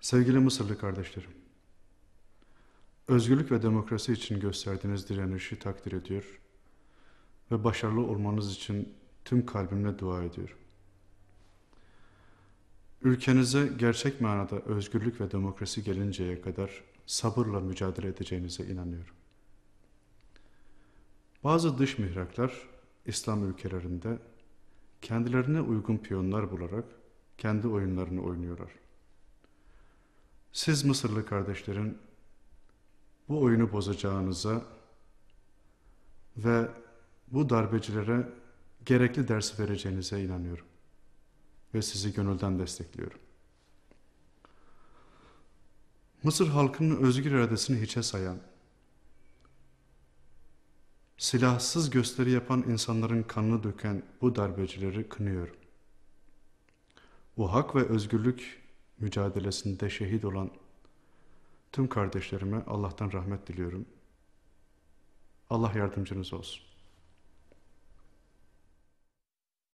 Sevgili Mısırlı kardeşlerim, özgürlük ve demokrasi için gösterdiğiniz direnişi takdir ediyor ve başarılı olmanız için tüm kalbimle dua ediyorum. Ülkenize gerçek manada özgürlük ve demokrasi gelinceye kadar sabırla mücadele edeceğinize inanıyorum. Bazı dış mihraklar İslam ülkelerinde kendilerine uygun piyonlar bularak kendi oyunlarını oynuyorlar. Siz Mısırlı kardeşlerin bu oyunu bozacağınıza ve bu darbecilere gerekli dersi vereceğinize inanıyorum. Ve sizi gönülden destekliyorum. Mısır halkının özgür iradesini hiçe sayan, silahsız gösteri yapan insanların kanını döken bu darbecileri kınıyorum. Bu hak ve özgürlük mücadelesinde şehit olan tüm kardeşlerime Allah'tan rahmet diliyorum. Allah yardımcınız olsun.